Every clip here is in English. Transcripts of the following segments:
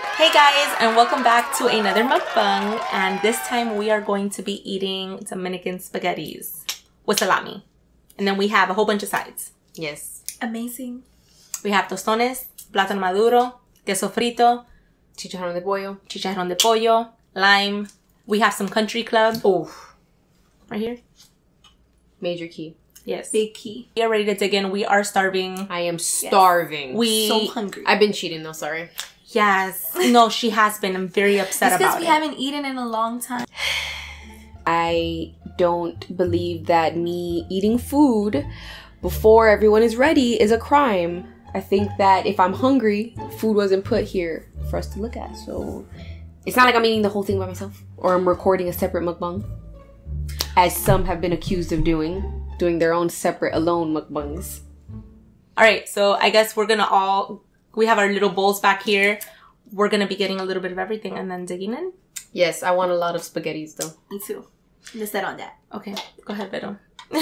Hey guys, and welcome back to another mukbang. And this time we are going to be eating Dominican spaghettis with salami. And then we have a whole bunch of sides. Yes. Amazing. We have tostones, plátano maduro, queso frito, Chicharrón de pollo. chicharrón de pollo, lime. We have some country club Oh. right here. Major key. Yes. Big key. We are ready to dig in. We are starving. I am starving. We So hungry. I've been cheating though, sorry. Yes. No, she has been. I'm very upset It's because we haven't eaten in a long time. I don't believe that me eating food before everyone is ready is a crime. I think that if I'm hungry, food wasn't put here for us to look at. So it's not like I'm eating the whole thing by myself or I'm recording a separate mukbang, as some have been accused of doing, doing their own separate alone mukbangs. All right, so I guess we're gonna all we have our little bowls back here. We're gonna be getting a little bit of everything and then digging in. Yes, I want a lot of spaghettis though. Me too. Let's set on that. Okay, go ahead, Vero.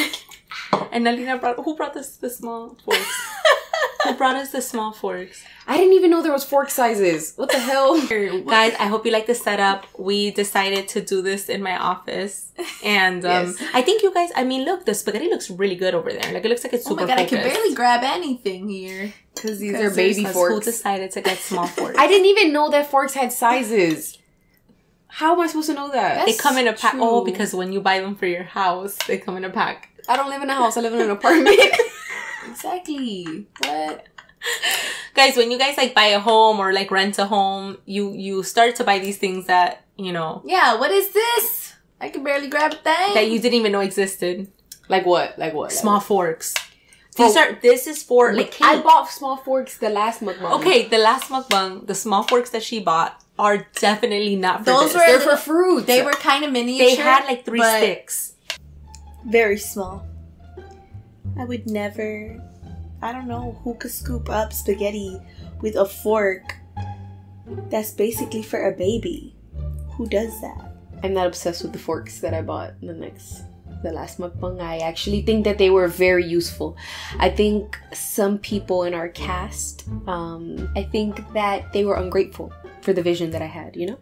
and Nalina brought who brought this the small forks? Who brought us the small forks? I didn't even know there was fork sizes. What the hell? Guys, I hope you like the setup. We decided to do this in my office, and um, Yes. I think you guys. I mean, look, the spaghetti looks really good over there. Like it looks like it's Oh super my god, I can barely grab anything here. Because these Because are baby forks. Who decided to get small forks? I didn't even know that forks had sizes. How am I supposed to know that? They come in a pack. True. Oh, because when you buy them for your house, they come in a pack. I don't live in a house. I live in an apartment. Exactly. What? Guys, when you guys like buy a home or like rent a home, you you start to buy these things that you know Yeah, what is this? I can barely grab a thing. that you didn't even know existed. like what? Like what? Small forks. These For- are. This is for like I cake. bought small forks the last mukbang. Okay, the last mukbang, the small forks that she bought are definitely not for Those this. were- They're little- for fruit. they were kind of miniature. they had like three sticks. very small. I would never. I don't know who could scoop up spaghetti with a fork. That's basically for a baby. Who does that? I'm not obsessed with the forks that I bought the next the last mukbang. I actually think that they were very useful. I think some people in our cast, um, I think that they were ungrateful for the vision that I had, you know?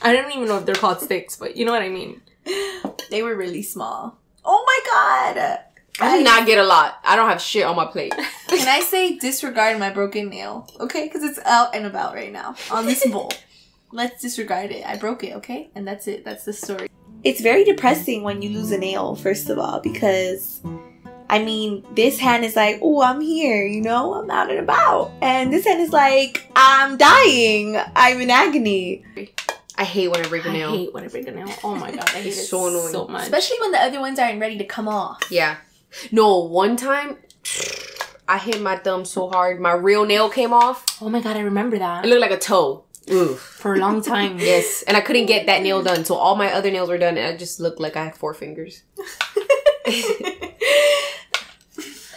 I don't even know if they're called sticks, but you know what I mean. They were really small. Oh my god! I did not get a lot. I don't have shit on my plate. Can I say disregard my broken nail? Okay, because it's out and about right now on this bowl. Let's disregard it. I broke it, okay? And that's it. That's the story. It's very depressing when you lose a nail, first of all, because I mean, this hand is like, oh, I'm here, you know, I'm out and about. And this hand is like, I'm dying, I'm in agony. I hate when I break a I nail. I hate when I break a nail. Oh my god, I hate It's it so annoying. so much. Especially when the other ones aren't ready to come off. Yeah. No, one time I hit my thumb so hard, my real nail came off. oh my god, I remember that. It looked like a toe. Oof. for a long time. Yes, and I couldn't get that nail done, so all my other nails were done, and I just looked like I had four fingers.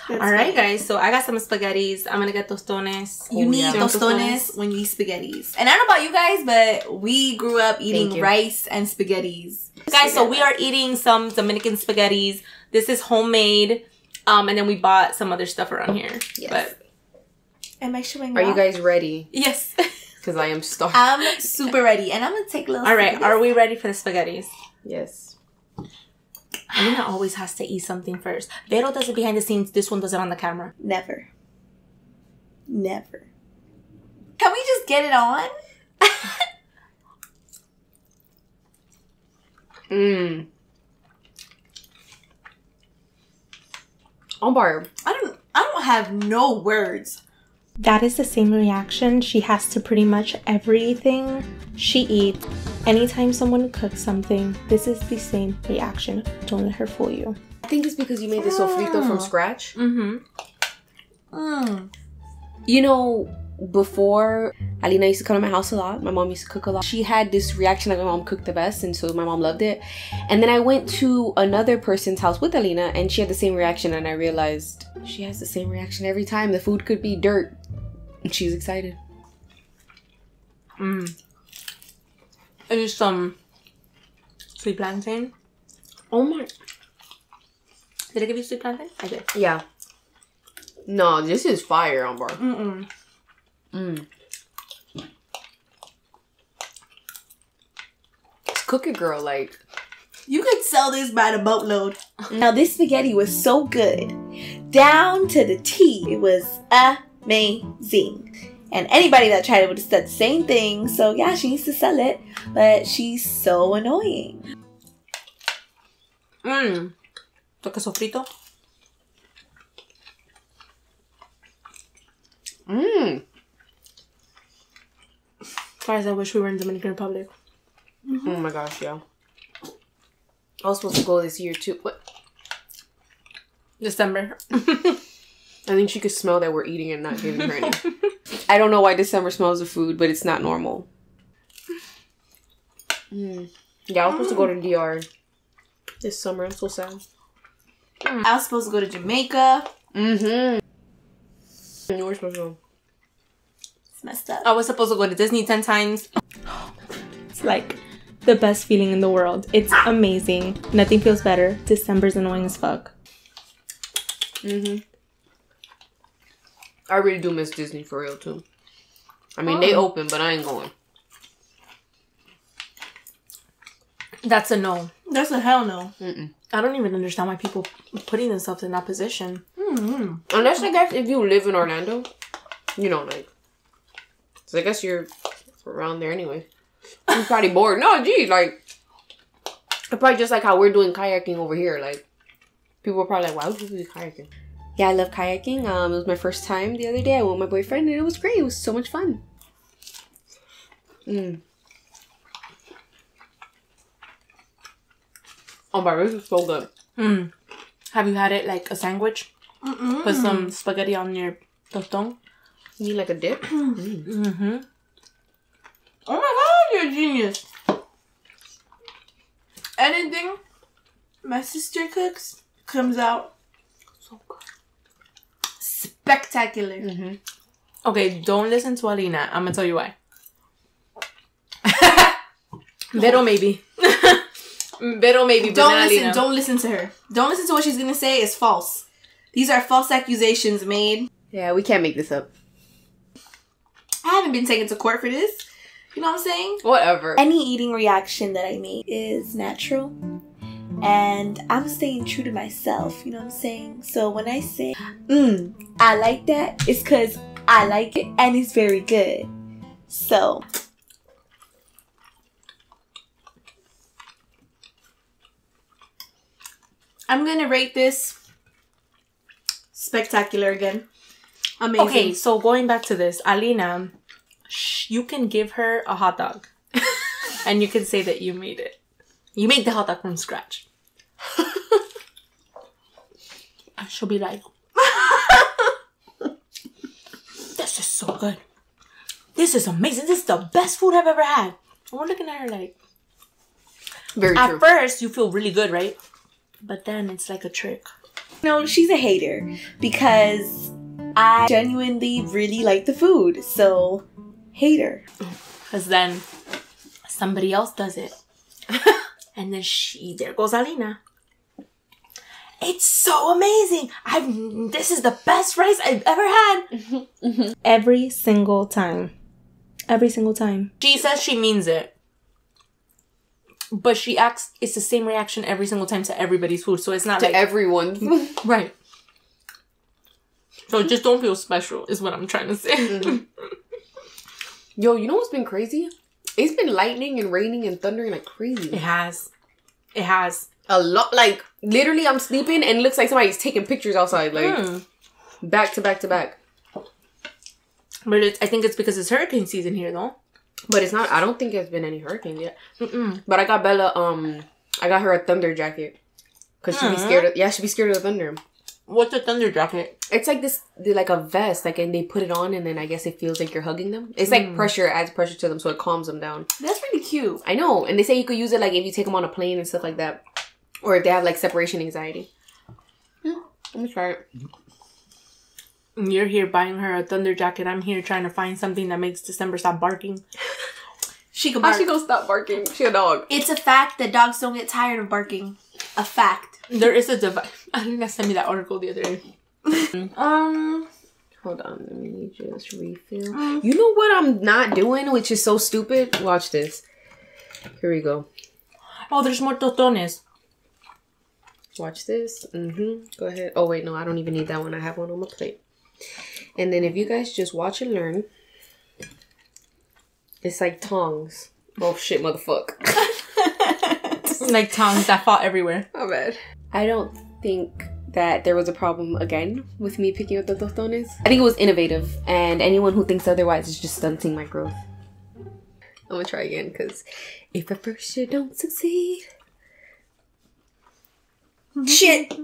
All right, guys. So I got some spaghettis. I'm gonna get tostones. You Oh, need yeah. tostones when you eat spaghettis. And I don't know about you guys, but we grew up eating rice and spaghettis. guys. So we are eating some Dominican spaghettis. This is homemade. Um, and then we bought some other stuff around here. Yes. But Am I showing Are you guys ready? yes. Because I am starving. I'm super ready, and I'm gonna take a little. All right. Are we ready for the spaghettis? yes. Alina always has to eat something first. Vero does it behind the scenes. This one does it on the camera. Never. Never. Can we just get it on? Mmm. On Ombar, I don't. I don't have no words. That is the same reaction she has to pretty much everything she eats. Anytime someone cooks something, this is the same reaction. Don't let her fool you. I think it's because you made the sofrito from scratch. Mm-hmm. Mm. You know, before Alina used to come to my house a lot, my mom used to cook a lot. She had this reaction that my mom cooked the best, and so my mom loved it. And then I went to another person's house with Alina, and she had the same reaction, and I realized she has the same reaction every time. The food could be dirt, and she's excited. Mm. It is some sweet plantain. Oh my! Did I give you sweet plantain? I did. Yeah. No, this is fire, Ombar. Mm-mm. Mm. cook it, girl. Like, You could sell this by the boatload. Now this spaghetti was so good, down to the T. It was amazing. And anybody that tried it would have said the same thing. So yeah, she needs to sell it, but she's so annoying. Mmm. Toque sofrito. mmm. Guys, I wish we were in Dominican Republic. Mm-hmm. Oh my gosh, yeah. I was supposed to go this year too. What? December. I think she could smell that we're eating and not giving her any. I don't know why December smells of food, but it's not normal. Mm. Yeah, I was supposed to go to DR this summer. I'm so sad. I was supposed to go to Jamaica. Mm-hmm. You were supposed to go. It's messed up. I was supposed to go to Disney 10 times. It's like the best feeling in the world. It's amazing. Nothing feels better. December's annoying as fuck. Mm-hmm. I really do miss Disney for real too. I mean, they Oh. open, but I ain't going. That's a no. That's a hell no. Mm-mm. I don't even understand why people putting themselves in that position. Mm-hmm. Unless I guess if you live in Orlando, you know, like, so I guess you're around there anyway. You're probably bored. No, gee, like, probably just like how we're doing kayaking over here. Like, people are probably like, "Why would you do kayaking?" Yeah, I love kayaking. Um, it was my first time the other day. I went with my boyfriend, and it was great. It was so much fun. Mm. Oh my, this is so good. Mm. Have you had it like a sandwich? Mm-mm. Put some spaghetti on your tostón? You need like a dip? Mm-hmm. Oh my god, you're a genius. Anything my sister cooks comes out So good. Spectacular. Mm-hmm. Okay, don't listen to Alina. I'm gonna tell you why. Pero maybe. Pero maybe. but Don't listen. Alina. Don't listen to her. Don't listen to what she's gonna say. It's false. These are false accusations made. Yeah, we can't make this up. I haven't been taken to court for this. You know what I'm saying? Whatever. Any eating reaction that I make is natural. And I'm staying true to myself, you know what I'm saying? So when I say, mm, I like that, it's because I like it and it's very good. So, I'm gonna rate this spectacular again. Amazing. Okay, so going back to this, Alina, you can give her a hot dog, and you can say that you made it. You make the hot dog from scratch. and she'll be like, "This is so good. This is amazing. This is the best food I've ever had." And we're looking at her like, Very at true. first you feel really good, right? But then it's like a trick. no, she's a hater because I genuinely really like the food. So, hater. Because then somebody else does it. and then she, there goes Alina. It's so amazing. I've, this is the best rice I've ever had. Every single time. Every single time. She says she means it. But she acts, it's the same reaction every single time to everybody's food. So it's not to like, everyone. right. So just don't feel special, is what I'm trying to say. Mm-hmm. Yo, you know what's been crazy? It's been lightning and raining and thundering like crazy. It has. It has. A lot. Like, literally, I'm sleeping and it looks like somebody's taking pictures outside. Like, Hmm. back to back to back. But it's, I think it's because it's hurricane season here, though. But it's not, I don't think there's been any hurricane yet. Mm-mm. But I got Bella, um, I got her a thunder jacket. Cause she'd be scared of, yeah, she'd be scared of the thunder. What's a thunder jacket? It's like this, like a vest, like, and they put it on, and then I guess it feels like you're hugging them. It's like pressure adds pressure to them, so it calms them down. That's really cute. I know, and they say you could use it like if you take them on a plane and stuff like that, or if they have like separation anxiety. Hmm, let me try it. You're here buying her a thunder jacket. I'm here trying to find something that makes December stop barking. She can How bark. she gonna stop barking? She a dog. it's a fact that dogs don't get tired of barking. A fact. There is a device. I think that sent me that article the other day. Um. Hold on, let me just refill. You know what I'm not doing, which is so stupid? Watch this. Here we go. Oh, there's more tostones. Watch this. Mm-hmm. Go ahead. Oh wait, no, I don't even need that one. I have one on my plate. And then if you guys just watch and learn, it's like tongs. Oh shit, motherfucker. like tongues that fall everywhere. Oh bad. I don't think that there was a problem again with me picking up the tostones. I think it was innovative, and anyone who thinks otherwise is just stunting my growth. I'm gonna try again because if at first you don't succeed, shit.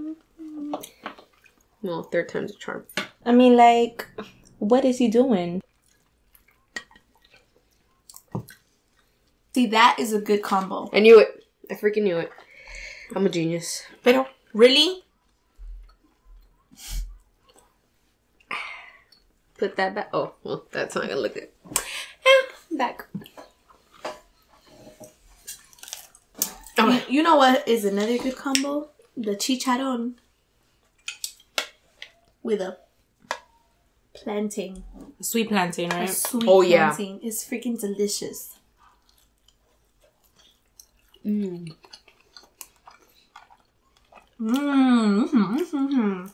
No, third time's a charm. I mean, like, what is he doing? See, that is a good combo. I knew it. I freaking knew it. I'm a genius. Pero, really? Put that back. Oh, well, that's not gonna look good. Yeah, back. You, you know what is another good combo? The chicharron with a plantain. Sweet plantain, A right? sweet Oh, yeah. plantain. It's freaking delicious. Mm. Mmm. Mm-hmm, mm-hmm.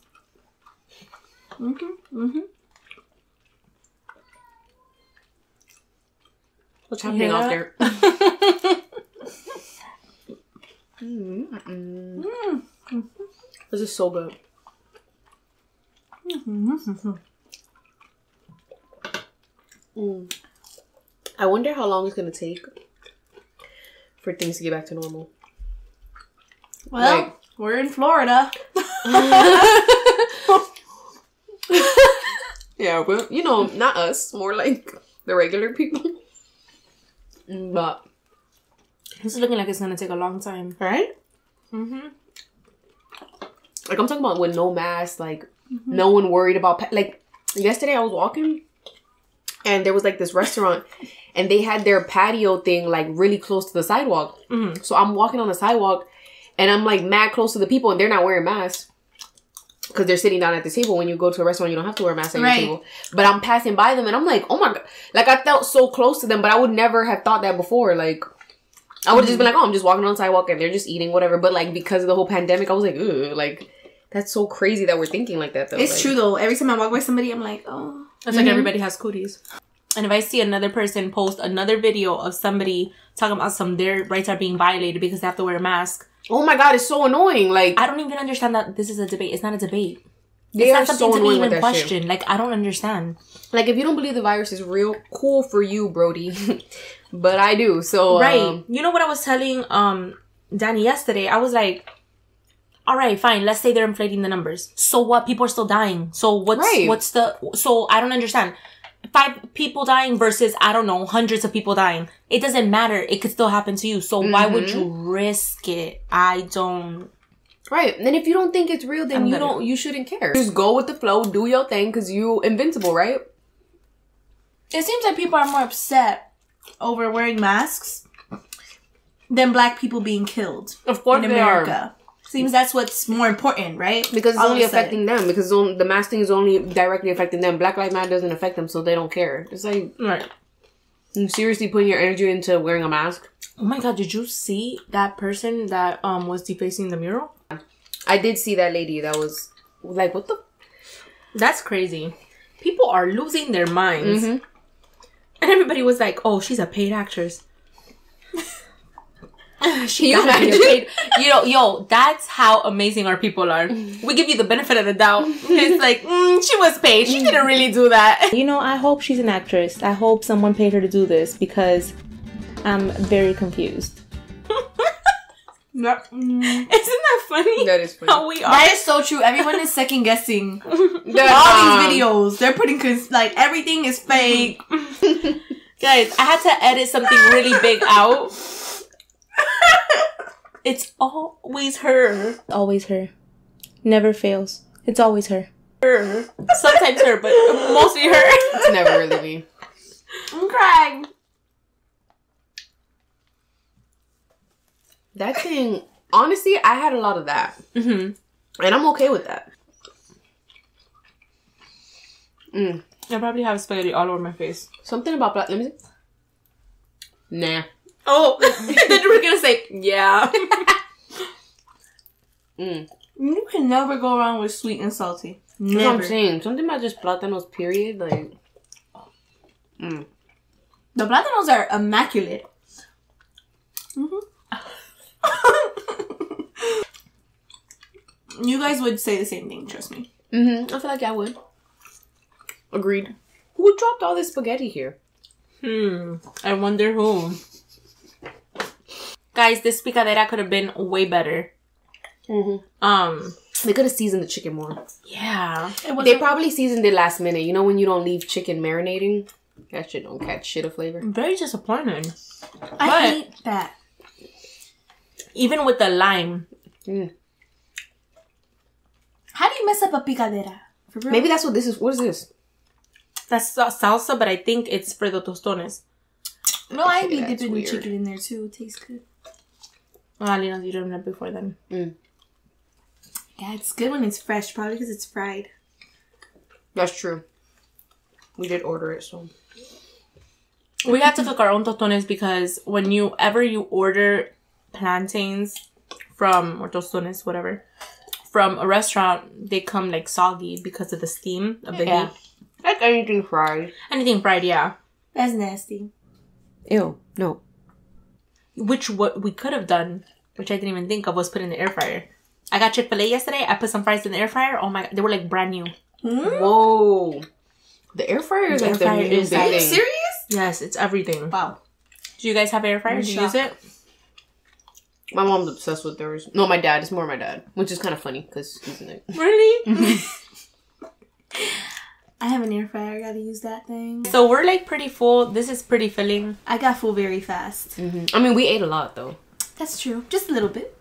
Mm-hmm, mm-hmm. What's happening hear out there? Mm-mm. Mm. This is so good. Mm-hmm. Mm. I wonder how long it's gonna take for things to get back to normal. Well, Like- we're in Florida. yeah, well, you know, not us, more like the regular people. But It's looking like it's gonna take a long time. right? Mm-hmm. Like I'm talking about with no mask, like no one worried about pa- like yesterday I was walking and there was like this restaurant and they had their patio thing like really close to the sidewalk. Mhm. So I'm walking on the sidewalk and I'm like mad close to the people and they're not wearing masks. Because they're sitting down at the table. When you go to a restaurant, you don't have to wear a mask at Right. your table. But I'm passing by them and I'm like, oh my god. Like I felt so close to them, but I would never have thought that before. Like I would have just been like, oh, I'm just walking on the sidewalk and they're just eating whatever. But like because of the whole pandemic, I was like, ugh, like that's so crazy that we're thinking like that though. It's Like, true though. Every time I walk by somebody, I'm like, oh. It's like Mhm. everybody has cooties. And if I see another person post another video of somebody talking about some their rights are being violated because they have to wear a mask, Oh my god, it's so annoying. Like I don't even understand that this is a debate. It's not a debate. they it's are not something so to be even shit. questioned. Like I don't understand. Like if you don't believe the virus is real, cool for you, Brody. but I do. So right. um, you know what I was telling um Danny yesterday? I was like, all right, fine. Let's say they're inflating the numbers. So what? People are still dying. So what's Right. what's the? So I don't understand. Five people dying versus I don't know hundreds of people dying. It doesn't matter. It could still happen to you. So why would Mm-hmm. you risk it? I don't. right. And then if you don't think it's real, then I'm you gonna- don't. You shouldn't care. Just go with the flow. Do your thing, cause you invincible, right? It seems like people are more upset over wearing masks than black people being killed Of course in they are. Seems that's what's more important, right? Because it's All only affecting them. Because the mask thing is only directly affecting them. Black Lives Matter doesn't affect them, so they don't care. It's like Right. you seriously putting your energy into wearing a mask. Oh my god! Did you see that person that um was defacing the mural? I did see that lady that was like, what the? That's crazy. People are losing their minds. Mhm. And everybody was like, oh, she's a paid actress. She you gotta be a imagine? paid. You know, yo, that's how amazing our people are. We give you the benefit of the doubt. It's like, mm, she was paid. She didn't really do that. You know, I hope she's an actress. I hope someone paid her to do this because I'm very confused. Isn't that funny? That is funny. How we are. That is so true. Everyone is second guessing all um, these videos. They're putting cons- like everything is fake. Guys, I had to edit something really big out. It's always her. Always her. Never fails. It's always her. Her. Sometimes her, but mostly her. It's never really me. I'm crying. That thing, honestly, I had a lot of that. hmm And I'm okay with that. Mm. I probably have spaghetti all over my face. Something about black. Let me see. Nah. Oh, then we're gonna say, yeah. Mm. You can never go wrong with sweet and salty. That's what Never. I'm saying. Something about just plátanos, period. Like, mm. The plátanos are immaculate. you guys would say the same thing, trust me. hmm I feel like I would. Agreed. Who dropped all this spaghetti here? Hmm. I wonder who. Guys, this picadera could have been way better. Mm-hmm. Um. They could have seasoned the chicken more. Yeah. It was They probably seasoned it last minute. You know when you don't leave chicken marinating? That shit don't catch shit of flavor. very disappointed. I but- hate that. Even with the lime. How do you mess up a picadera? For real? Maybe that's what this is. What is this? That's salsa, but I think it's for the tostones. No, I'd be dipping the weird. chicken in there too. It tastes good. Well, Alina, you done it before then. Mm. Yeah, it's good when it's fresh, probably because it's fried. That's true. We did order it, so. We had to cook our own tostones because when you ever you order plantains from or tostones, whatever, from a restaurant, they come like soggy because of the steam of the Yeah. heat. Like anything fried. Anything fried, yeah. That's nasty. Ew. No. Which what we could have done, which I didn't even think of, was put in the air fryer. I got Chick Fil A yesterday. I put some fries in the air fryer. Oh my god, they were like brand new. Hmm? Whoa. The air fryer is The like air the new is big like- thing. Serious? Yes, it's everything. Wow. Do you guys have air fryer? I'm Do you use it? My mom's obsessed with theirs. No, my dad. It's more my dad, which is kind of funny because he's in it. Really? I have an air fryer. I gotta use that thing. so we're like pretty full. This is pretty filling. I got full very fast. Mm-hmm. I mean, we ate a lot though. That's true. Just a little bit.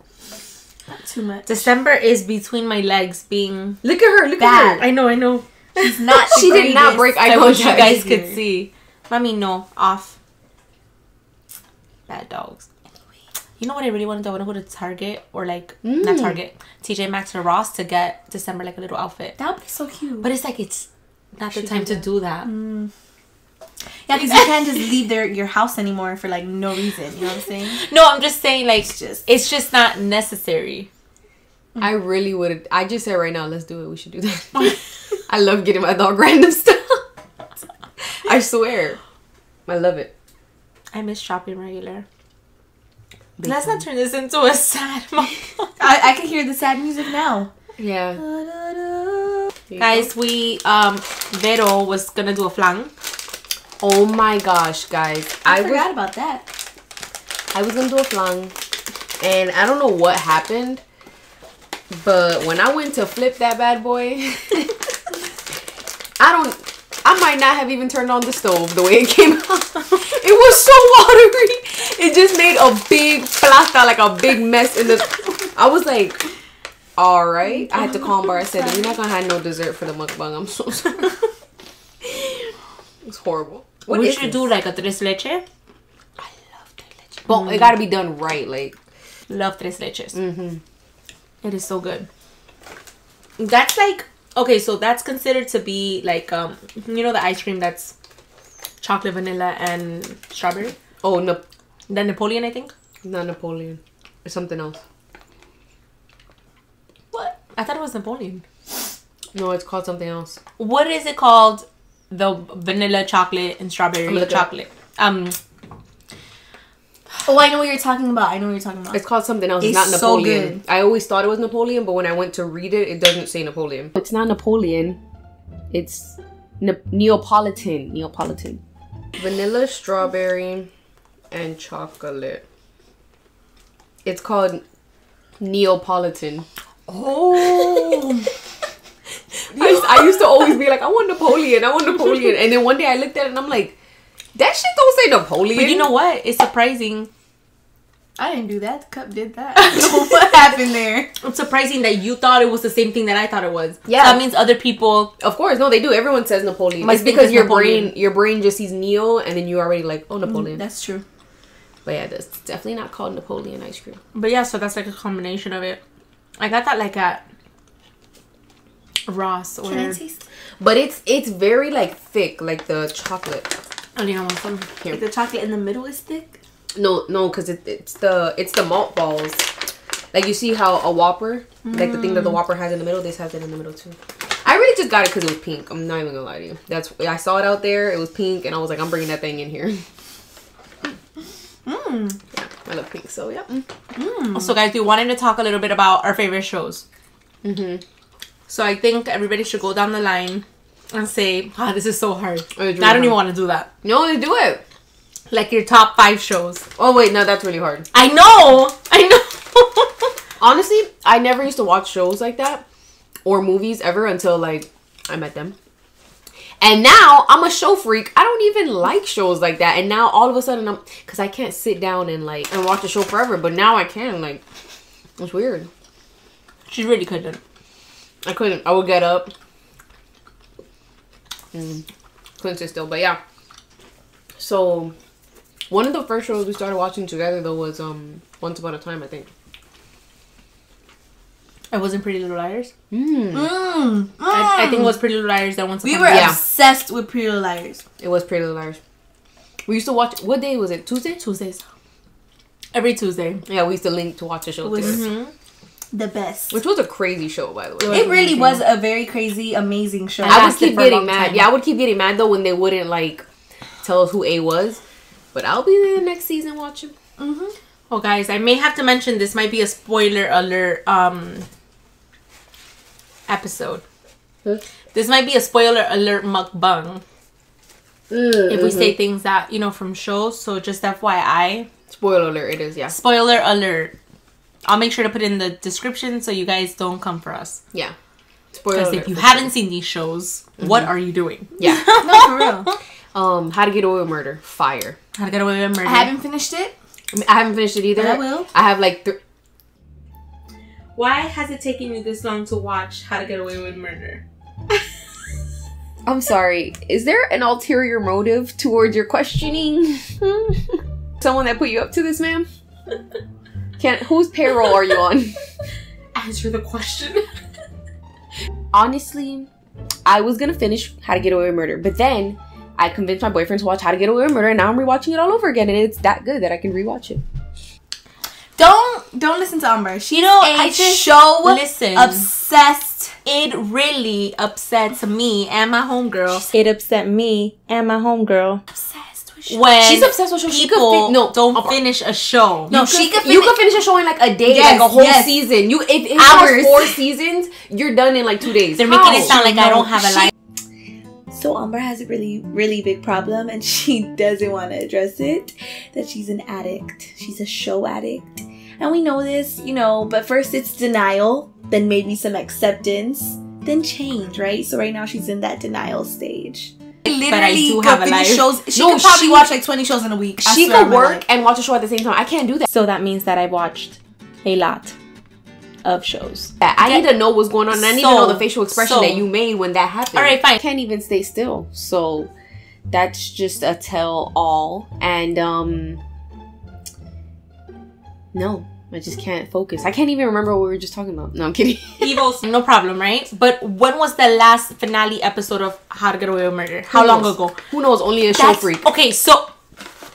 Not too much. December is between my legs being Look at her. Look Bad. at her. I know, I know. She's not. She did not break eye I wish you guys could Here. see. Mommy, no. Off. Bad dogs. Anyway, you know what I really want to do? I want to go to Target or like, not Mm. Target, TJ Maxx or Ross to get December like a little outfit. That would be so cute. But it's like, it's not the time do to do that. Mm. yeah, because you can't just leave their your house anymore for like no reason. You know what I'm saying? No, I'm just saying, like, It's just- it's just not necessary. Mm. I really would. I just said right now, let's do it. We should do that. I love getting my dog random stuff. I swear, I love it. I miss shopping regular. Let's not turn this into a sad moment. I, I can hear the sad music now. Yeah, Guys, we, um, Vero was gonna do a flan. Oh my gosh, guys! I, I, forgot was about that. I was gonna do a flan, and I don't know what happened, but when I went to flip that bad boy, I don't. I might not have even turned on the stove the way it came out. It was so watery. It just made a big plata, like a big mess in the. I was like, all right. I had to calm her. I said, we're not gonna have no dessert for the mukbang. I'm so sorry. It's horrible. What we should this? do like a tres leche. I love tres leches. But it gotta be done right. Like, Love tres leches. mm-hmm. It is so good. That's like okay, so that's considered to be like um you know the ice cream that's chocolate, vanilla, and strawberry. oh no, The Napoleon, I think. not Napoleon. It's something else. I thought it was Napoleon. No, it's called something else. What is it called? The vanilla chocolate and strawberry I'm gonna look it up. chocolate. Um, Oh, I know what you're talking about. I know what you're talking about. It's called something else. It's, It's not so Napoleon. good. I always thought it was Napoleon, but when I went to read it, it doesn't say Napoleon. It's not Napoleon. It's ne- Neapolitan. Neapolitan. Vanilla, strawberry, and chocolate. It's called Neapolitan. Oh, I used, I used to always be like, I want Napoleon. I want Napoleon. And then one day I looked at it and I'm like, that shit don't say Napoleon. but you know what? It's surprising. I didn't do that. The cup did that. I what happened there. It's surprising that you thought it was the same thing that I thought it was. Yeah. So that means other people. Of course, no, they do. Everyone says Napoleon. Must it's because your Napoleon. brain, your brain just sees Neo, and then you're already like, oh, mm, Napoleon. That's true. but yeah, that's definitely not called Napoleon ice cream. But yeah, so that's like a combination of it. I got that like at Ross or Can I taste? But it's it's very like thick, like the chocolate. Oh, Alina wants some. Here. Like the chocolate in the middle is thick. No, no, because it, it's the it's the malt balls. Like you see how a Whopper, like the thing that the mm. Whopper has in the middle, this has it in the middle too. I really just got it because it was pink. I'm not even gonna lie to you. That's I saw it out there. It was pink, and I was like, I'm bringing that thing in here. Mm. Yeah, I love pink. So yeah. So, guys, we wanted to talk a little bit about our favorite shows. Mm-hmm. So, I think everybody should go down the line and say, "Wow, this is so hard." It's I don't even want to do that. No, they do it. Like your top five shows. Oh wait, no, that's really hard. I know. I know. Honestly, I never used to watch shows like that or movies ever until like I met them. And now I'm a show freak. I don't even like shows like that. And now all of a sudden I'm cuz I can't sit down and like and watch a show forever, but now I can like it's weird. she really couldn't. I couldn't. I would get up. Mm, couldn't sit still, but yeah. So one of the first shows we started watching together though was um Once Upon a Time, I think. It wasn't Pretty Little Liars. Mm. Mm. I, I Mm. think it was Pretty Little Liars that once we were. Yeah. obsessed with Pretty Little Liars. It was Pretty Little Liars. We used to watch. What day was it? Tuesday. Tuesdays. Every Tuesday. Yeah, we used to link to watch a show It was- Mm-hmm. The best. which was a crazy show, by the way. it really was a very crazy, amazing show. It I would lasted keep getting mad. time. Yeah, I would keep getting mad though when they wouldn't like tell us who A was. But I'll be there next season watching. Mm-hmm. Oh, guys, I may have to mention this might be a spoiler alert um episode. Huh? This might be a spoiler alert mukbang mm, if we say mm-hmm. things that you know from shows. So just FYI, spoiler alert, it is yeah, spoiler alert. I'll make sure to put in the description so you guys don't come for us. yeah. Spoiler alert. if you haven't sure. seen these shows, what mm-hmm. are you doing? yeah. No, for real. Um, How to Get Away with Murder, fire. How to get away with murder? I haven't finished it. I, mean, I haven't finished it either. But I will. I have like th- Why has it taken you this long to watch How to Get Away with Murder? I'm sorry. Is there an ulterior motive towards your questioning? Someone that put you up to this, ma'am? Can't. Whose payroll are you on? Answer the question. Honestly, I was gonna finish How to Get Away with Murder, but then I convinced my boyfriend to watch How to Get Away with Murder, and now I'm rewatching it all over again, and it's that good that I can rewatch it. Don't don't listen to Umber. She's You know, a I just- show listen. obsessed. it really upsets me and my homegirl It upset me and my homegirl. Obsessed with show. when She's obsessed with shows. She could people fin- no, don't Umber. finish a show. No, You she could, could you finish- could finish a show in like a day, Yes, like a whole yes. season. You if it Hours. has four seasons, you're done in like two days. They're making How? it sound like I don't have a She- life. So Umber has a really, really big problem and she doesn't want to address it. That she's an addict. She's a show addict. And we know this, you know, but first it's denial, then maybe some acceptance, then change, right? So right now she's in that denial stage. Literally, do could have a life. shows. She No, could probably she- watch like twenty shows in a week. I She swear could work and watch a show at the same time. I can't do that. So that means that I've watched a lot of shows. I need to know what's going on. I need to know the facial expression so- that you made when that happened. All right, fine. I can't even stay still. So that's just a tell all. And um no, I just can't focus. I can't even remember what we were just talking about. No, I'm kidding. Evil's no problem, right? But when was the last finale episode of How to Get Away with Murder? How Who long knows? ago? Who knows? Only a show That's- freak. Okay, so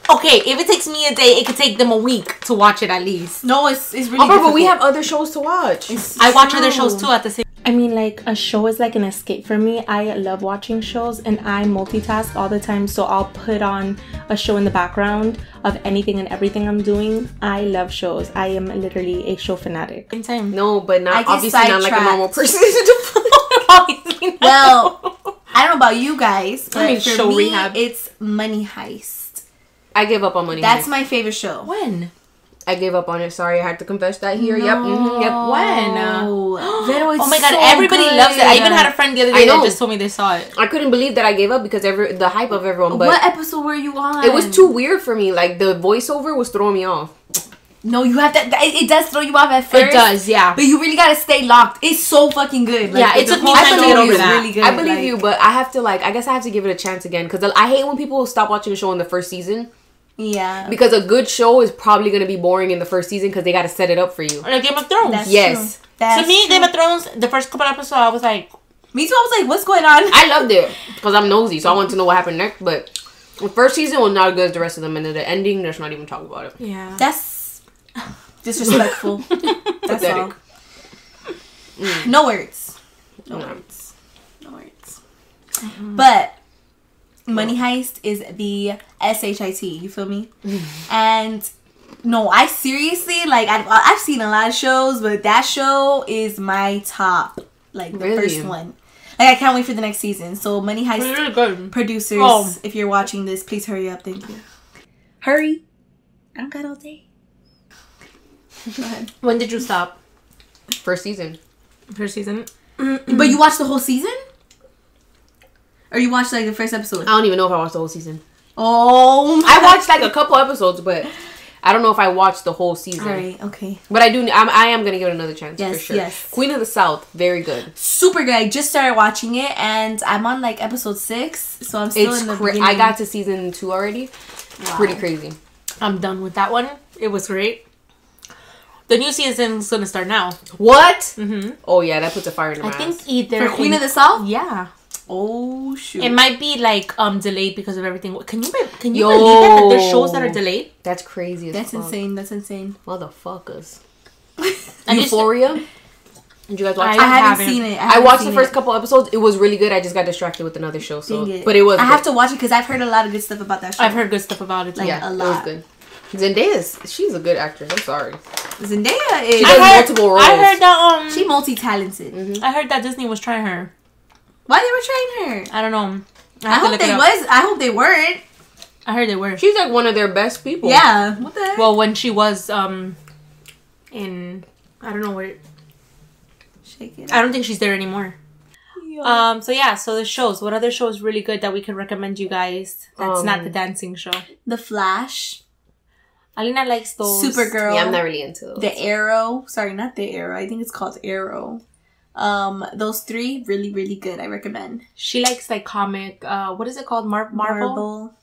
okay, if it takes me a day, it could take them a week to watch it at least. No, it's it's really. Oh, but we have other shows to watch. It's- I watch true. other shows too at the same. I mean, like a show is like an escape for me. I love watching shows and I multitask all the time. So I'll put on a show in the background of anything and everything I'm doing. I love shows. I am literally a show fanatic. Same time. No, but not I obviously not like a normal sidetracked. person. Obviously not. Well, I don't know about you guys, but I mean, for show me, rehab. it's Money Heist. I give up on Money Heist. That's Heist. my favorite show. when? I gave up on it. Sorry, I had to confess that here. Yep. mhm, yep. When? Oh, Vero, oh my god, so everybody good. loves it. I even had a friend the other day that just told me they saw it. I couldn't believe that I gave up because every the hype of everyone, but what episode were you on? it was too weird for me. Like the voiceover was throwing me off. No, you have to. It, it does throw you off at first. It does, yeah. But you really gotta stay locked. It's so fucking good. Like, Yeah, it took me time to get over that. Really good. I believe like- you, but I have to like. I guess I have to give it a chance again because I hate when people stop watching a show in the first season Yeah. because a good show is probably gonna be boring in the first season because they got to set it up for you. Or like Game of Thrones. That's Yes. true. That's to me, true. Game of Thrones, the first couple episodes, I was like, Me too. I was like, what's going on? I loved it because I'm nosy, so I want to know what happened next. But The first season was not as good as the rest of them, and then the ending, let's not even talk about it. Yeah. That's disrespectful. That's all. Pathetic. No words. No No. words. No words. But Money Heist is the SHIT. You feel me? and no, I seriously like. I've, I've seen a lot of shows, but that show is my top. Like the Really? first one. Like I can't wait for the next season. So Money Heist It's really good. producers, Oh. if you're watching this, please hurry up. Thank you. Hurry. I don't got all day. Go ahead. When did you stop? First season. First season. But you watched the whole season? Or you watched like the first episode? I don't even know if I watched the whole season. Oh, my I watched like a couple episodes, but I don't know if I watched the whole season. All right, okay. But I do. I'm, I am gonna give it another chance Yes, for sure. yes. Queen of the South, very good. Super good. I just started watching it, and I'm on like episode six, so I'm still It's in the cra- beginning. I got to season two already. Wow. Pretty crazy. I'm done with that one. It was great. The new season's gonna start now. What? Mm-hmm. Oh yeah, that puts a fire in my I ass. think either for Queen in- of the South. Yeah, Oh shoot! it might be like um delayed because of everything. Can you can you Yo. believe that, that there's shows that are delayed? That's crazy. As That's fuck. insane. That's insane. Motherfuckers. And it's- Euphoria. Did you guys watch? I? I haven't, haven't. seen it. I haven't watched the first it. couple episodes. It was really good. I just got distracted with another show. So, Dang it. but it was. I good. have to watch it because I've heard a lot of good stuff about that show. I've heard good stuff about it too. Like, Yeah, a it lot. was good. Zendaya's she's a good actress. I'm sorry. Zendaya is. She I does heard, multiple roles. I heard that um She multi-talented. Mhm. I heard that Disney was trying her. Why they were trying her? I don't know. I, I, hope they was. I hope they weren't. I heard they were. She's like one of their best people. Yeah. What the heck? Well, when she was um in I don't know where Shake it. I don't think she's there anymore. Yeah. Um so yeah, so the shows. What other show is really good that we can recommend you guys? That's not Um, the dancing show. the Flash, Alina likes those Supergirl, Yeah, I'm not really into those. The Arrow. Sorry, not The Arrow. I think it's called Arrow. Um, those three really, really good. I recommend. She likes like comic uh what is it called? Mar- Marvel?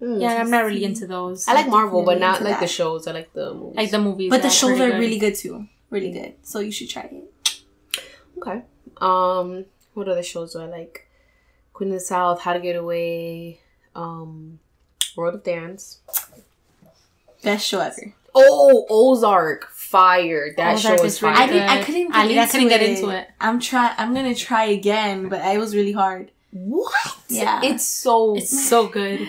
Mm. Yeah, I'm not really into those. I like Marvel, but not into like the shows. I like the movies. like the movies. But the shows are good. really good too. Really good. So you should try it. okay. Um, what other shows do I like? Queen of the South, How to Get Away, um, World of Dance. Best show ever. Oh, Ozark, fire! That Ozark show is is fire. really I didn't. I couldn't. Get I- I into couldn't get it. into it. I'm try. I'm gonna try again, but it was really hard. What? Yeah. It's so. It's so good.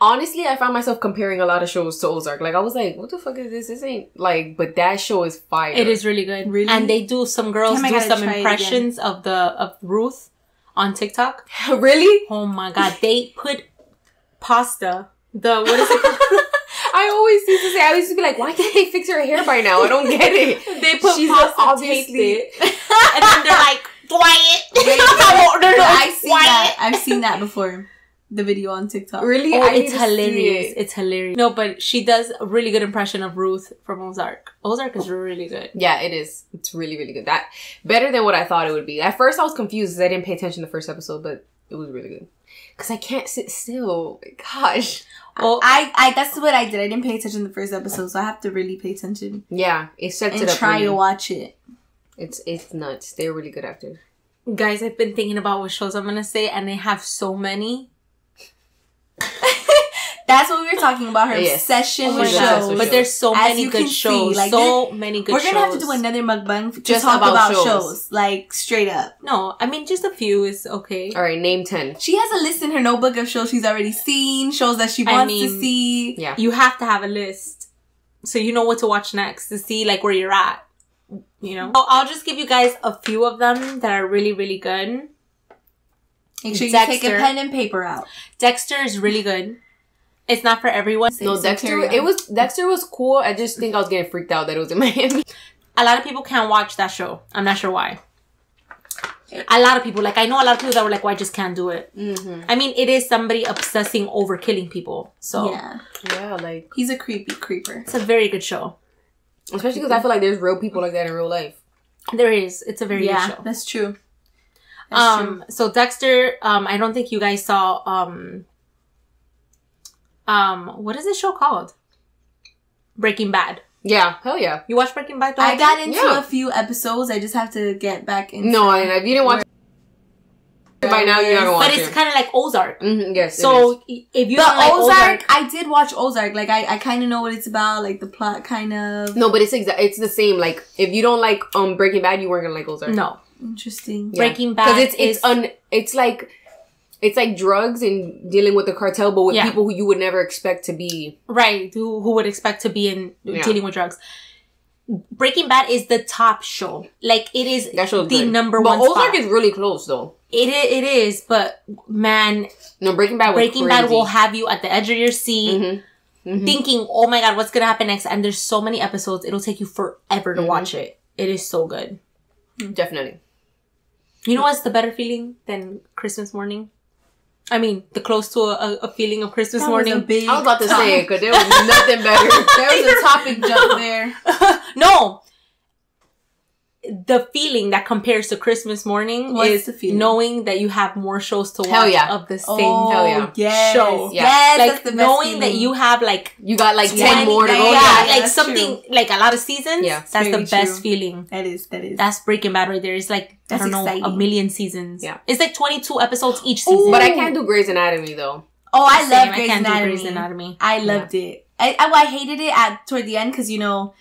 honestly, I found myself comparing a lot of shows to Ozark. Like I was like, what the fuck is this? This ain't like. But that show is fire. It is really good. Really? And they do some girls Damn, do some impressions of the of Ruth on TikTok. really. Oh my god, they put pasta. The what is it called? I always used to say, I used to be like, why can't they fix her hair by now? I don't get it. they put She's pasta obviously- and then they're like, quiet. Wait, no, no, no, I've seen quiet. that. I've seen that before. The video on TikTok. Really? Oh, it's hilarious. it. It's hilarious. No, but she does a really good impression of Ruth from Ozark. Ozark is really good. Yeah, it is. It's really, really good. That better than what I thought it would be. At first, I was confused because I didn't pay attention to the first episode, but it was really good. Because I can't sit still. Gosh. Well, I, I that's what I did. I didn't pay attention to the first episode, so I have to really pay attention Yeah, it sets and it up. try really. to watch it. It's it's nuts. They're really good actors. guys, I've been thinking about what shows I'm gonna say, and they have so many. That's what we were talking about. Her Yes. obsession Oh with my shows. But there's so As many you good can see, shows. like, so many good shows. We're gonna have to do another mukbang to Just talk about about, shows. shows. like straight up. No, I mean just a few is okay. All right, name ten. She has a list in her notebook of shows she's already seen, shows that she I wants to see. Yeah. You have to have a list, so you know what to watch next to see like where you're at. You know, so I'll just give you guys a few of them that are really really good. Make sure you take a pen and paper out. Dexter is really good. It's not for everyone. No, So Dexter. It was Dexter was cool. I just think I was getting freaked out that it was in Miami. A lot of people can't watch that show. I'm not sure why. A lot of people, like I know a lot of people that were like, "Well, I just can't do it." Mm-hmm. I mean, it is somebody obsessing over killing people, so Yeah, Yeah, like he's a creepy creeper. it's a very good show. especially because I feel like there's real people like that in real life. There is. It's a very yeah, good show. that's true. That's true. um so dexter um i don't think you guys saw um um what is this show called breaking bad Yeah, hell yeah. you watch breaking bad I got into Yeah. a few episodes. I just have to get back into. No, I, if you didn't watch By now, you're not gonna watch but it's kind of like Ozark. Mhm, yes. So i- if you The don't like Ozark, I did watch Ozark. Like I, I kind of know what it's about. Like the plot, kind of no, but it's exa- it's the same. Like if you don't like um Breaking Bad, you weren't gonna like Ozark. no interesting. Yeah. Breaking Bad because it's it's is- un it's like it's like drugs and dealing with the cartel, but with Yeah. people who you would never expect to be. right who, who would expect to be in Yeah. dealing with drugs. Breaking Bad is the top show. Like it is That show's the good. number but one. Ozark spot. is really close though. It it is, but man, No, Breaking Bad. Breaking Bad will have you at the edge of your seat, Mhm. Mhm. thinking, "Oh my god, what's gonna happen next?" And there's so many episodes; it'll take you forever to Mhm. watch it. It is so good. Definitely. You know what's the better feeling than Christmas morning? I mean, the close to a, a feeling of Christmas That was a morning. big I was about to say it because there was nothing better. There was a topic jump there. no. The feeling that compares to Christmas morning What's is the knowing that you have more shows to watch Hell yeah. of the oh, same Oh, hell yeah. yes. show. Yeah. Yes, like that's the best knowing that you have like You got like 20 ten more to go. yeah, yeah, like that's something like a lot of seasons. Yeah. that's the best true. feeling. That is, that is. That's Breaking Bad right there. It's like That's I don't know a million seasons. Yeah. it's like twenty two episodes each season. But I can't do Grey's Anatomy though. oh, I love Grey's can't do Anatomy. Grey's Anatomy. I loved it. I, I, well, I hated it at toward the end because you know,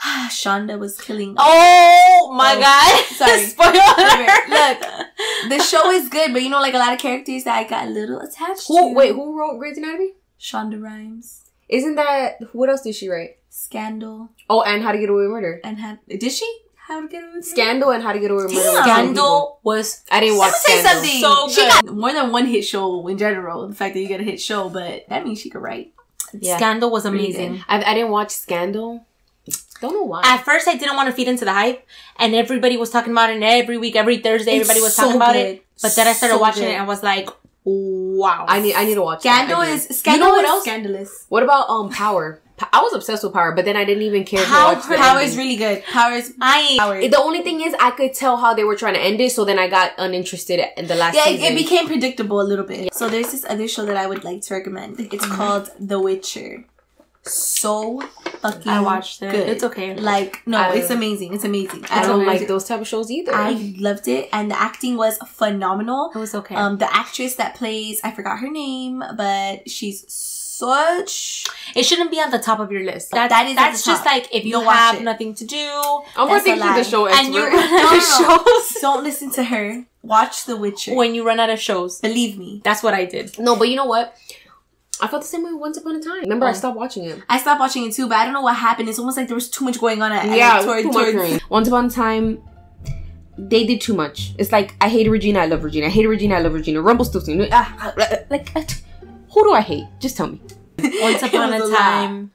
Shonda was killing. Oh my Oh, god! sorry. Spoiler. Look, the show is good, but you know, like a lot of characters that I got a little attached Who? to. Wait, who wrote Grey's Anatomy? Shonda Rhimes, Isn't that what else did she write? Scandal, Oh, and How to Get Away with Murder. and did she? How to get away with Scandal and How to Get Away with Murder. were the same people. Scandal was I didn't watch me say Scandal. something. So she got more than one hit show in general. The fact that you get a hit show, but that means she could write. Yeah. Scandal was amazing. I, I didn't watch Scandal. Don't know why. At first, I didn't want to feed into the hype, and everybody was talking about it. And every week, every Thursday, It's everybody was so talking about it. But then I started So watching good. it and was like, "Wow!" I need I need to watch. that. Scandal do. is Scandal You know what else? scandalous. What about um Power? I was obsessed with Power, but then I didn't even care Power- to watch Power is really good. Power is I Power. The only thing is, I could tell how they were trying to end it, so then I got uninterested in the last yeah, it, it became predictable a little bit. So there's this other show that I would like to recommend. It's called The Witcher. So fucking I watched it. good. It's okay. Like no, I- it's amazing. It's amazing. I don't okay. like those type of shows either. I loved it, and the acting was phenomenal. It was okay. Um, the actress that plays, I forgot her name, but she's such. it shouldn't be on the top of your list. That, That is at that's the just top. like if you You'll have it. nothing to do I'm That's a thinking the show and you run out of shows. Don't listen to her. Watch The Witcher. when you run out of shows, Believe me. that's what I did. no, but you know what? I felt the same way once upon a time. Remember, I Oh. stopped watching it. I stopped watching it too, but I don't know what happened. It's almost like there was too much going on. At, Yeah, at, toward, too much for. Once upon a time, they did too much. It's like I hate Regina, I love Regina. I hate Regina, I love Regina. Rumpelstiltskin. Ah, ah, ah, like, ah, who do I hate? Just tell me. Once upon was a a lot. time,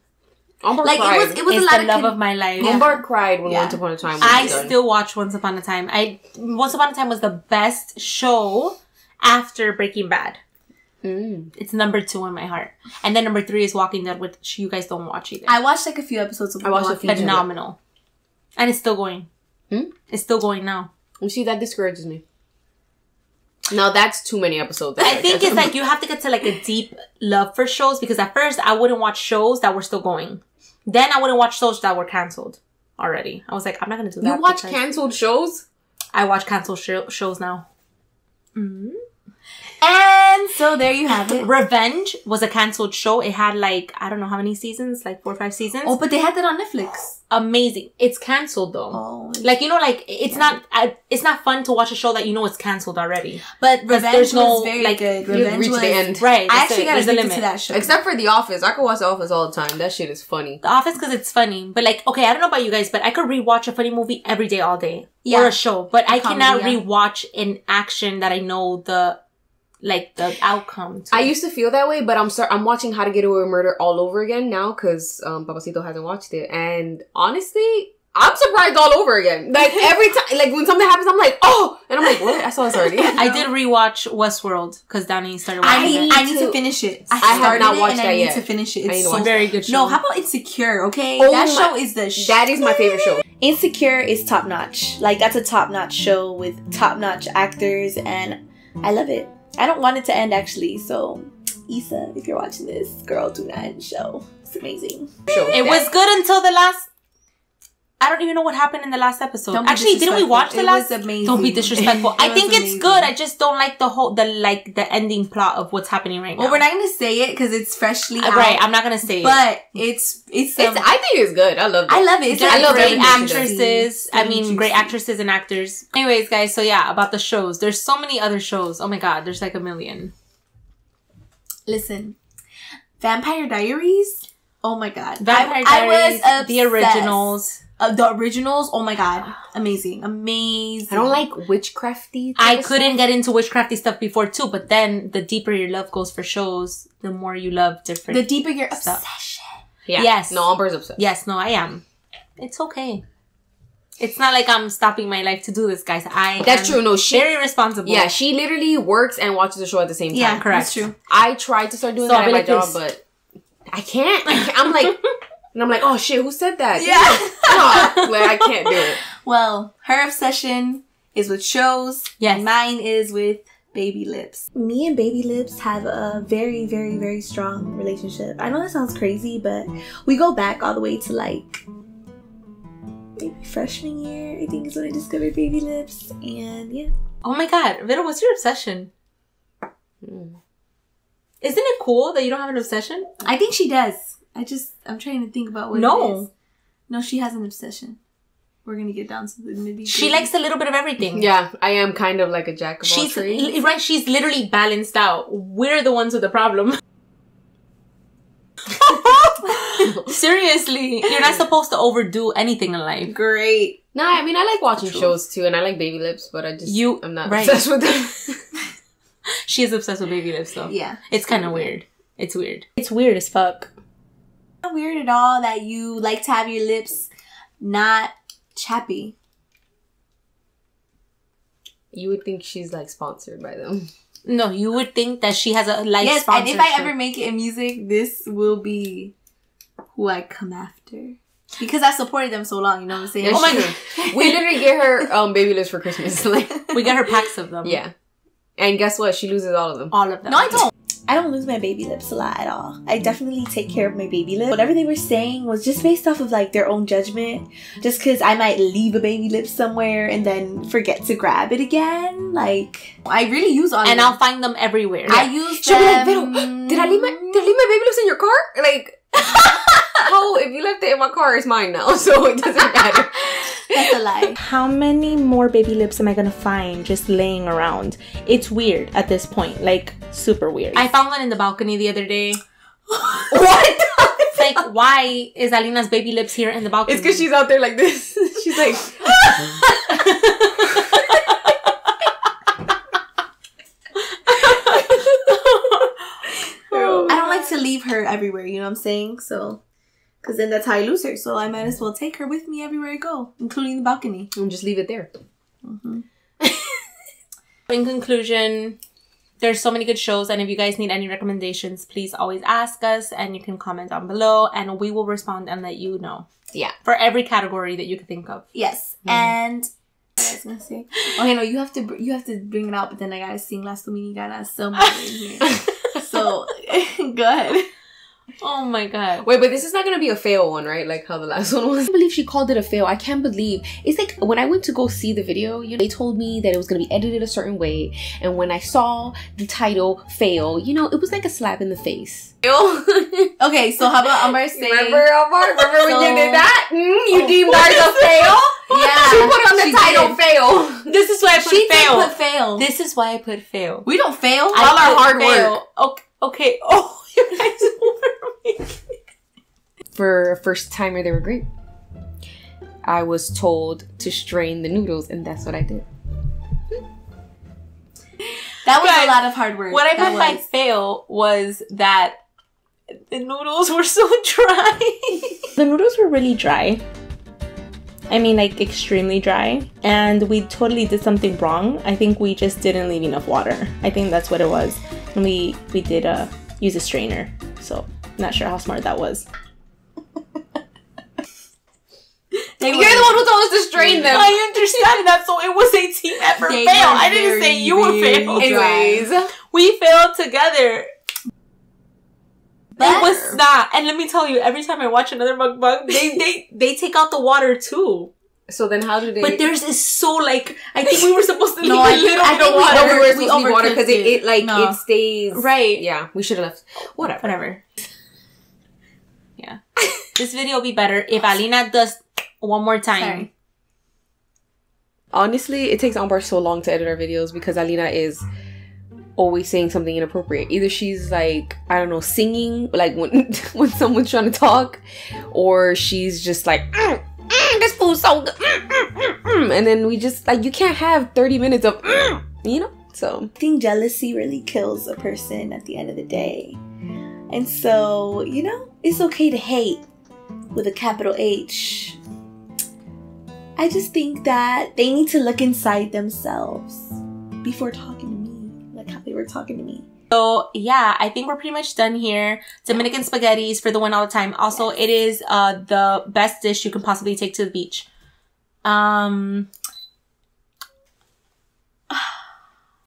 Ambar Like cried. it was, it was it's a lot the of love con- of my life. Ambar cried when Yeah. Once Upon a Time was I done. still watch Once Upon a Time. I Once Upon a Time was the best show after Breaking Bad. Mm. It's number two in my heart, and then number three is Walking Dead, which you guys don't watch either. I watched like a few episodes of I watched Walking few Dead. too. Phenomenal, and it's still going. Hmm? It's still going now. You see, that discourages me. Now that's too many episodes. I think it's like you have to get to like a deep love for shows because at first I wouldn't watch shows that were still going. Then I wouldn't watch shows that were canceled already. I was like, I'm not gonna do that. you watch because canceled shows. I watch canceled sho- shows now. And so there you have it. Revenge was a canceled show. It had like I don't know how many seasons, like four or five seasons. Oh, but they had that on Netflix. Amazing. It's canceled though. Oh, Like you know, like it's not. I, it's not fun to watch a show that you know it's canceled already. but Revenge there's no, was very like, good. Revenge reach was. the end. Right. I actually it. got There's a addicted limit. to that show. Except for The Office, I could watch The Office all the time. That shit is funny. The Office because it's funny, but like okay, I don't know about you guys, but I could rewatch a funny movie every day, all day, or a show. But I comedy, cannot yeah. rewatch an action that I know the like the outcome. To. I used to feel that way, but I'm sorry. I'm watching How to Get Away with Murder all over again now because um, Papacito hasn't watched it, and honestly, I'm surprised all over again. Like every time, like when something happens, I'm like, oh, and I'm like, what? I saw this already. I did rewatch Westworld because Danny started I watching need, it. I need to, to- finish it. I have started not it watched and I need yet. to finish it. It's to so Very good show. No, how about Insecure? Okay, Oh that my- show is the sh- that is my favorite show. Insecure is top notch. Like that's a top notch show with top notch actors, and I love it. I don't want it to end actually. So, Issa, if you're watching this, girl, do not end the show. It's amazing. It was good until the last I don't even know what happened in the last episode. Don't Actually, didn't we watch the It last? was amazing. Don't be disrespectful. I was think it's amazing. good. I just don't like the whole the like the ending plot of what's happening right now. Well, we're not gonna say it because it's freshly Uh, out. right. I'm not gonna say it. But it's it's. It's, um, I think it's good. I love it. I love it. It's They're I love great everything she does. actresses. I Very mean, great actresses and actors. Anyways, guys, so yeah, about the shows. There's so many other shows. Oh my god, there's like a million. Listen, Vampire Diaries. Oh my god, Vampire I, Diaries, I was the originals. Uh, the originals. Oh my god, amazing, amazing. I don't like witchcrafty. I couldn't stuff. get into witchcrafty stuff before too, but then the deeper your love goes for shows, the more you love different. the deeper your Stuff. obsession. Yeah. Yes. No, Ambar's obsessed. yes, no, I am. It's okay. It's not like I'm stopping my life to do this, guys. I That's am true. No, she. Very responsible. Yeah, she literally works and watches the show at the same time. Yeah, correct. That's true. I tried to start doing So that at my job, but I can't. I can't. I'm like, and I'm like, oh shit, who said that? Yeah. no, like I can't do it. Well, her obsession is with shows. Yes. and mine is with baby lips. Me and Baby Lips have a very, very, very strong relationship. I know that sounds crazy, but we go back all the way to like maybe freshman year, I think is when I discovered Baby Lips. And yeah. Oh my god, Vito, what's your obsession? Hmm. Isn't it cool that you don't have an obsession? I think she does. I just I'm trying to think about what. No. it is. no, she has an obsession. We're gonna get down to the nitty. She likes a little bit of everything. Yeah, I am kind of like a jack of all She's trades. right. She's literally balanced out. We're the ones with the problem. Seriously, you're not supposed to overdo anything in life. great. No, I mean I like watching True. shows too, and I like Baby Lips, but I just You- I'm not right. obsessed with them. She is obsessed with baby lips, though. Yeah. It's kind of weird. It's weird. It's weird as fuck. Not weird at all that you like to have your lips not chappy. you would think she's like sponsored by them. No, you would think that she has a life yes, and if I ever make it in music, this will be who I come after. Because I supported them so long, you know what I'm saying? That's Oh my true. we literally get her um Baby Lips for Christmas. Like we get her packs of them. yeah, and guess what? She loses all of them. all of them. No, I don't. I don't lose my baby lips a lot at all. I definitely take care of my baby lips. Whatever they were saying was just based off of like their own judgment. Just because I might leave a baby lip somewhere and then forget to grab it again. Like, I really use all and of I'll find them everywhere. I use She'll be like, them. Did I leave my did I leave my Baby Lips in your car? Like, oh, if you left it in my car, it's mine now, so it doesn't matter. That's a lie. How many more baby lips am I gonna find just laying around? It's weird at this point, like super weird. I found one in the balcony the other day. what? It's like, why is Alina's baby lips here in the balcony? It's because she's out there like this. She's like, I don't like to leave her everywhere, you know what I'm saying? So, because then that's how I lose her. So I might as well take her with me everywhere I go, including the balcony. and just leave it there. Mm-hmm. In conclusion, there's so many good shows, and if you guys need any recommendations, please always ask us, and you can comment down below, and we will respond and let you know Yeah. for every category that you could think of. Yes, mm-hmm. and what I was gonna say. Oh, okay, no, you have to br- you have to bring it out, but then I gotta sing Las Dominicanas somewhere in here. So go ahead. Oh my god. Wait, but this is not gonna be a fail one, right? Like how the last one was. I can't believe she called it a fail. I can't believe it's like when I went to go see the video, you know, they told me that it was gonna be edited a certain way, and when I saw the title "fail," you know, it was like a slap in the face. Fail. Okay, so how about Amar say? Remember, Omar? Remember when you So- did that? Mm, you Oh. deemed ours a fail. Yeah, she put on the title did. "fail." This is why I put She fail. did put fail. this is why I put fail. we don't fail. I All our put hard fail. Okay. Okay. Oh, you guys were For a first timer, they were great. I was told to strain the noodles, and that's what I did. that was Guys, a lot of hard work. What I That meant by was. fail was that the noodles were so dry. the noodles were really dry. I mean, like extremely dry. And we totally did something wrong. I think we just didn't leave enough water. I think that's what it was. And we we did uh use a strainer. So not sure how smart that was. They You're were- the one who told us to strain them. I understand that, so it was a team effort They fail. I didn't say you were very failed. Anyways, We failed together. it was not. And let me tell you, every time I watch another mukbang, they they they take out the water too. So then how do they? But theirs is so like I think we were supposed to leave No, a little I bit of water. we were supposed to leave water because it, it like No. it stays Right. Yeah, we should have left. Whatever. Whatever. Yeah. this video will be better if Alina does one more time. Sorry. Honestly, it takes Ambar so long to edit our videos because Alina is always saying something inappropriate. Either she's like, I don't know, singing like when when someone's trying to talk, or she's just like, "Mm, mm, this food's so good, mm, mm, mm, mm," and then we just like you can't have thirty minutes of, you know. So I think jealousy really kills a person at the end of the day. And so, you know, it's okay to hate with a capital H. I just think that they need to look inside themselves before talking to me, like how they were talking to me. So yeah, I think we're pretty much done here. Dominican spaghettis for the win all the time. Also, it is uh the best dish you can possibly take to the beach. Um